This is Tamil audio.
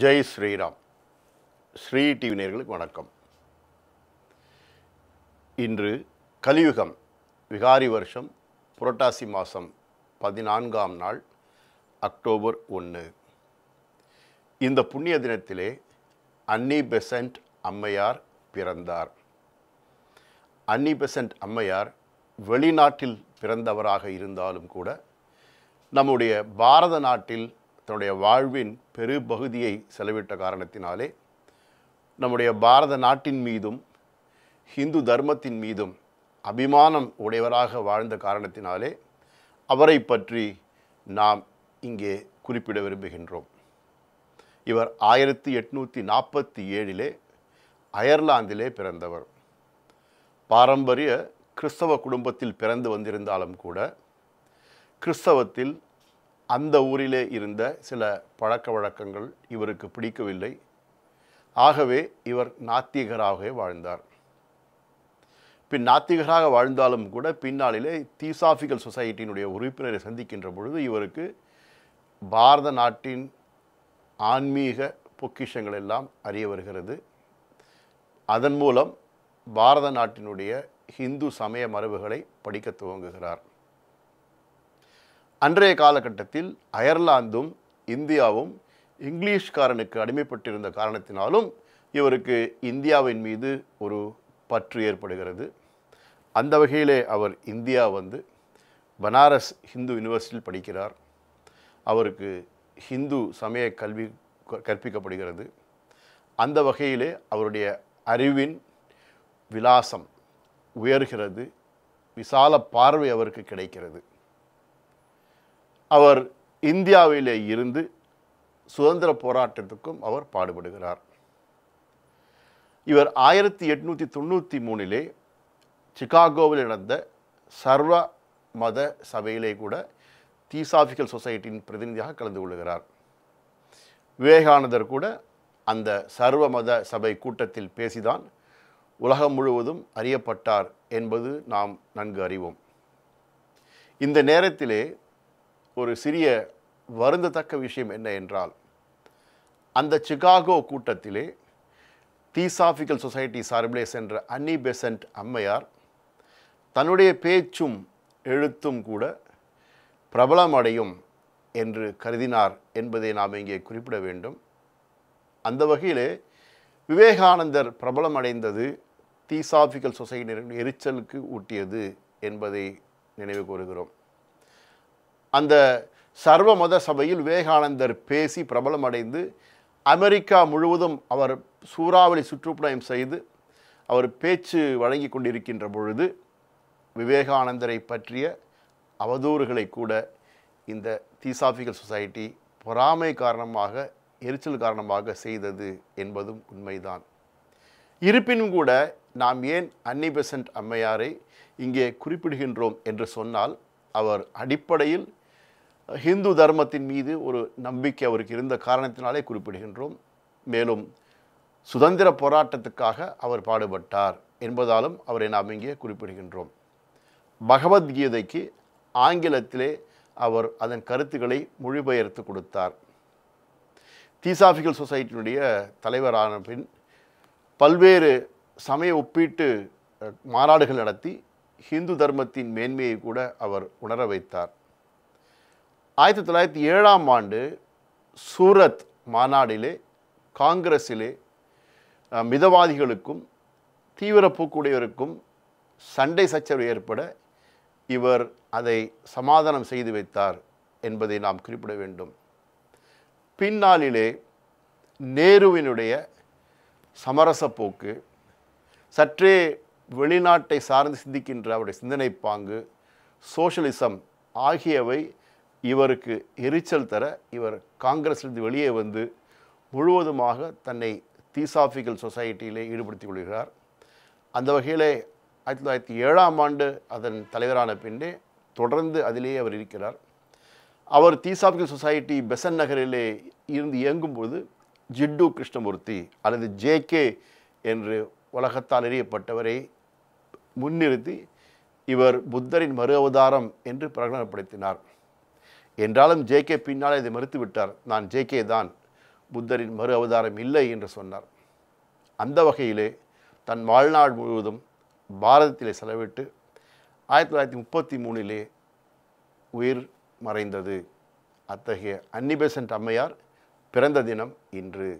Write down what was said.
ஜெய் ஸ்ரீராம். ஸ்ரீ டிவி நேர்களுக்கு வணக்கம். இன்று கலியுகம் விகாரி வருஷம் புரட்டாசி மாதம் பதினான்காம் நாள் அக்டோபர் ஒன்று இந்த புண்ணிய தினத்திலே அன்னி பெசன்ட் அம்மையார் பிறந்தார். அன்னி பெசன்ட் அம்மையார் வெளிநாட்டில் பிறந்தவராக இருந்தாலும் கூட நம்முடைய பாரத நாட்டில் தன்னுடைய வாழ்வின் பெருபகுதியை செலவிட்ட காரணத்தினாலே நம்முடைய பாரத நாட்டின் மீதும் ஹிந்து தர்மத்தின் மீதும் அபிமானம் உடையவராக வாழ்ந்த காரணத்தினாலே அவரை பற்றி நாம் இங்கே குறிப்பிட விரும்புகின்றோம். இவர் ஆயிரத்தி எட்நூற்றி நாற்பத்தி ஏழிலே அயர்லாந்திலே பிறந்தவர். பாரம்பரிய கிறிஸ்தவ குடும்பத்தில் பிறந்து வந்திருந்தாலும் கூட கிறிஸ்தவத்தில் அந்த ஊரிலே இருந்த சில பழக்க வழக்கங்கள் இவருக்கு பிடிக்கவில்லை. ஆகவே இவர் நாத்திகராகவே வாழ்ந்தார். பின் நாத்திகராக வாழ்ந்தாலும் கூட பின்னாளிலே தீசாஃபிகல் சொசைட்டியினுடைய உறுப்பினரை சந்திக்கின்ற பொழுது இவருக்கு பாரத நாட்டின் ஆன்மீக பொக்கிஷங்கள் எல்லாம் அறிய வருகிறது. அதன் மூலம் பாரத நாட்டினுடைய ஹிந்து சமய மரபுகளை படிக்க துவங்குகிறார். அன்றைய காலகட்டத்தில் அயர்லாந்தும் இந்தியாவும் இங்கிலீஷ்காரனுக்கு அடிமைப்பட்டிருந்த காரணத்தினாலும் இவருக்கு இந்தியாவின் மீது ஒரு பற்று ஏற்படுகிறது. அந்த வகையிலே அவர் இந்தியா வந்து பனாரஸ் ஹிந்து யூனிவர்சிட்டியில் படிக்கிறார். அவருக்கு ஹிந்து சமய கல்வி க- கற்பிக்கப்படுகிறது. அந்த வகையிலே அவருடைய அறிவின் விலாசம் உயர்கிறது. விசால பார்வை அவருக்கு கிடைக்கிறது. அவர் இந்தியாவிலே இருந்து சுதந்திர போராட்டத்துக்கும் அவர் பாடுபடுகிறார். இவர் ஆயிரத்தி எட்நூற்றி தொண்ணூற்றி மூணிலே சிகாகோவில் நடந்த சர்வ மத சபையிலே கூட தீசாபிக்கல் சொசைட்டியின் பிரதிநிதியாக கலந்து கொள்கிறார். விவேகானந்தர் கூட அந்த சர்வ மத சபை கூட்டத்தில் பேசிதான் உலகம் முழுவதும் அறியப்பட்டார் என்பது நாம் நன்கு அறிவோம். இந்த நேரத்திலே ஒரு சிறிய வருந்தத்தக்க விஷயம் என்ன என்றால் அந்த சிகாகோ கூட்டத்திலே தீசாபிக்கல் சொசைட்டி சார்பிலே சென்ற அன்னி பெசன்ட் அம்மையார் தன்னுடைய பேச்சும் எழுத்தும் கூட பிரபலமடையும் என்று கருதினார் என்பதை நாம் இங்கே குறிப்பிட வேண்டும். அந்த வகையிலே விவேகானந்தர் பிரபலமடைந்தது தீசாபிக்கல் சொசைட்டி எரிச்சலுக்கு ஊட்டியது என்பதை நினைவு கூறுகிறோம். அந்த சர்வ மத சபையில் விவேகானந்தர் பேசி பிரபலமடைந்து அமெரிக்கா முழுவதும் அவர் சூறாவளி சுற்றுப்பயணம் செய்து அவர் பேச்சு வழங்கி கொண்டிருக்கின்ற பொழுது விவேகானந்தரை பற்றிய அவதூறுகளை கூட இந்த தீசாபிக்கல் சொசைட்டி பொறாமை காரணமாக எரிச்சல் காரணமாக செய்தது என்பதும் உண்மைதான். இருப்பினும் கூட நாம் ஏன் அன்னி பெசன்ட் அம்மையாரை இங்கே குறிப்பிடுகின்றோம் என்று சொன்னால் அவர் அடிப்படையில் ஹிந்து தர்மத்தின் மீது ஒரு நம்பிக்கை அவருக்கு இருந்த காரணத்தினாலே குறிப்பிடுகின்றோம். மேலும் சுதந்திர போராட்டத்துக்காக அவர் பாடுபட்டார் என்பதாலும் அவரை நாம் இங்கே குறிப்பிடுகின்றோம். பகவத்கீதைக்கு ஆங்கிலத்திலே அவர் அதன் கருத்துக்களை மொழிபெயர்த்து கொடுத்தார். தீசாபிக்கல் சொசைட்டியினுடைய தலைவரான பின் பல்வேறு சமய ஒப்பீட்டு மாநாடுகள் நடத்தி ஹிந்து தர்மத்தின் மேன்மையை கூட அவர் உணர வைத்தார் ஆயிரத்தி தொள்ளாயிரத்தி ஏழாம் ஆண்டு சூரத் மாநாடிலே காங்கிரஸிலே மிதவாதிகளுக்கும் தீவிர போக்குடையவருக்கும் சண்டை சச்சரவு ஏற்பட இவர் அதை சமாதானம் செய்து வைத்தார் என்பதை நாம் குறிப்பிட வேண்டும். பின்னாளிலே நேருவினுடைய சமரச போக்கு சற்றே வெளிநாட்டை சார்ந்து சிந்திக்கின்ற அவருடைய சிந்தனை பாங்கு சோஷலிசம் ஆகியவை இவருக்கு எரிச்சல் தர இவர் காங்கிரஸிலிருந்து வெளியே வந்து முழுவதுமாக தன்னை தீசாஃபிக்கல் சொசைட்டியிலே ஈடுபடுத்திக் கொள்கிறார். அந்த வகையிலே ஆயிரத்தி தொள்ளாயிரத்தி ஏழாம் ஆண்டு அதன் தலைவரான பின்னே தொடர்ந்து அதிலேயே அவர் இருக்கிறார். அவர் தீசாஃபிக்கல் சொசைட்டி பெசன் நகரிலே இருந்து இயங்கும்போது ஜிட்டு கிருஷ்ணமூர்த்தி அல்லது ஜேகே என்று உலகத்தால் அறியப்பட்டவரை முன்னிறுத்தி இவர் புத்தரின் மறு அவதாரம் என்று பிரகடனப்படுத்தினார். என்றாலும் ஜேகே பின்னால் இதை மறுத்துவிட்டார். நான் ஜேகே தான் புத்தரின் மறு அவதாரம் இல்லை என்று சொன்னார். அந்த வகையிலே தன் வாழ்நாள் முழுவதும் பாரதத்திலே செலவிட்டு ஆயிரத்தி தொள்ளாயிரத்தி முப்பத்தி மூணிலே உயிர் மறைந்தது. அத்தகைய அன்னிபெசன்ட் அம்மையார் பிறந்த தினம் இன்று.